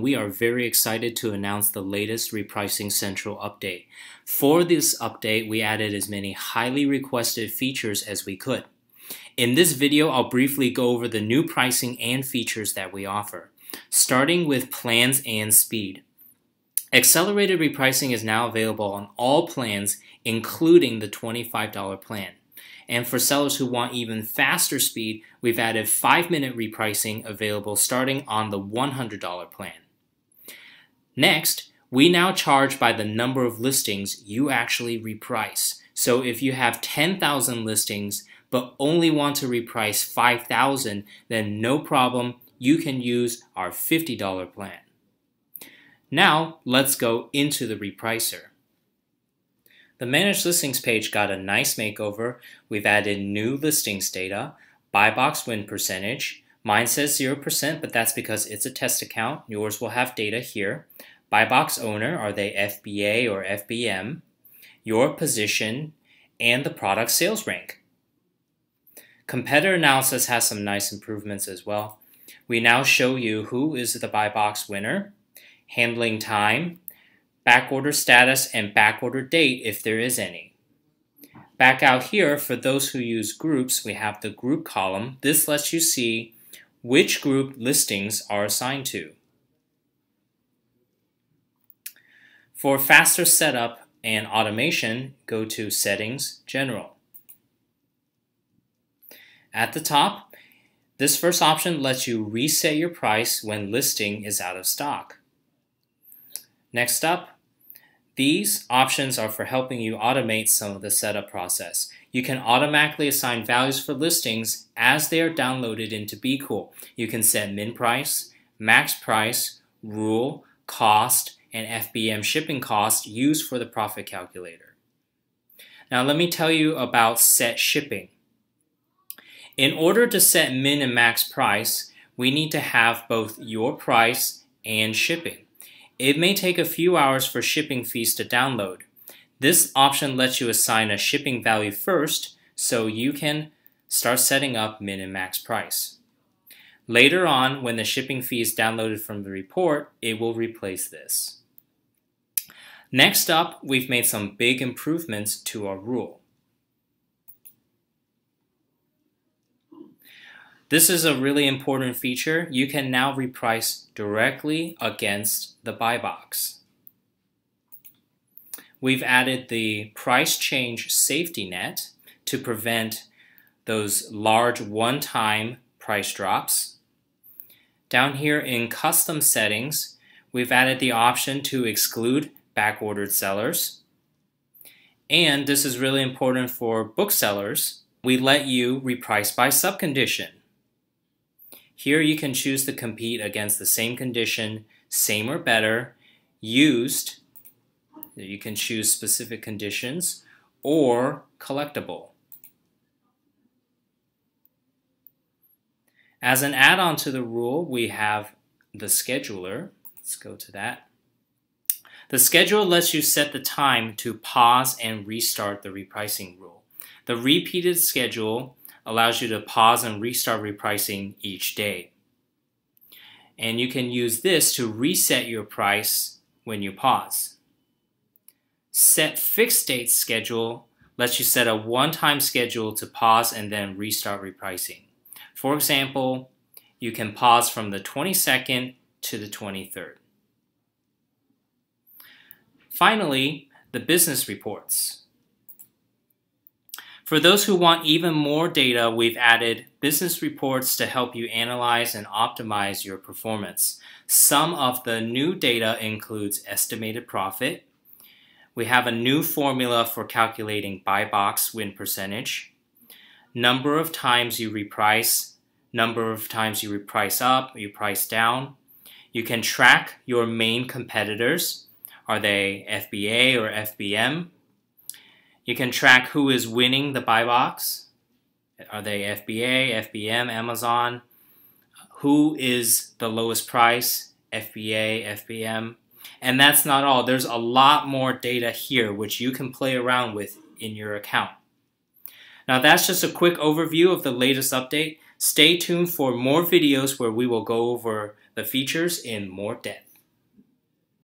We are very excited to announce the latest Repricing Central update. For this update, we added as many highly requested features as we could. In this video, I'll briefly go over the new pricing and features that we offer, starting with plans and speed. Accelerated repricing is now available on all plans, including the $25 plan. And for sellers who want even faster speed, we've added 5 minute repricing available starting on the $100 plan. Next, we now charge by the number of listings you actually reprice. So if you have 10,000 listings but only want to reprice 5,000, then no problem, you can use our $50 plan. Now, let's go into the repricer. The Manage Listings page got a nice makeover. We've added new listings data, buy box win percentage. Mine says 0%, but that's because it's a test account. Yours will have data here. Buy box owner, are they FBA or FBM? Your position, and the product sales rank. Competitor analysis has some nice improvements as well. We now show you who is the buy box winner, handling time, backorder status, and backorder date if there is any. Back out here, for those who use groups, we have the group column. This lets you see which group listings are assigned to. For faster setup and automation, go to Settings, General. At the top, this first option lets you reset your price when listing is out of stock. Next up, these options are for helping you automate some of the setup process. You can automatically assign values for listings as they are downloaded into BQool. You can set min price, max price, rule, cost, and FBM shipping cost used for the profit calculator. Now let me tell you about set shipping. In order to set min and max price, we need to have both your price and shipping. It may take a few hours for shipping fees to download. This option lets you assign a shipping value first so you can start setting up min and max price. Later on, when the shipping fee is downloaded from the report, it will replace this. Next up, we've made some big improvements to our rule. This is a really important feature. You can now reprice directly against the buy box. We've added the price change safety net to prevent those large one-time price drops. Down here in custom settings, we've added the option to exclude backordered sellers. And this is really important for booksellers. We let you reprice by subcondition. Here you can choose to compete against the same condition, same or better, used, you can choose specific conditions, or collectible. As an add-on to the rule, we have the scheduler. Let's go to that. The schedule lets you set the time to pause and restart the repricing rule. The repeated schedule allows you to pause and restart repricing each day. And you can use this to reset your price when you pause. Set fixed date schedule lets you set a one-time schedule to pause and then restart repricing. For example, you can pause from the 22nd to the 23rd. Finally, the business reports. For those who want even more data, we've added business reports to help you analyze and optimize your performance. Some of the new data includes estimated profit. We have a new formula for calculating buy box win percentage, number of times you reprice, number of times you reprice up, you price down. You can track your main competitors. Are they FBA or FBM? You can track who is winning the buy box. Are they FBA, FBM, Amazon? Who is the lowest price? FBA, FBM. And that's not all. There's a lot more data here which you can play around with in your account. Now that's just a quick overview of the latest update. Stay tuned for more videos where we will go over the features in more depth.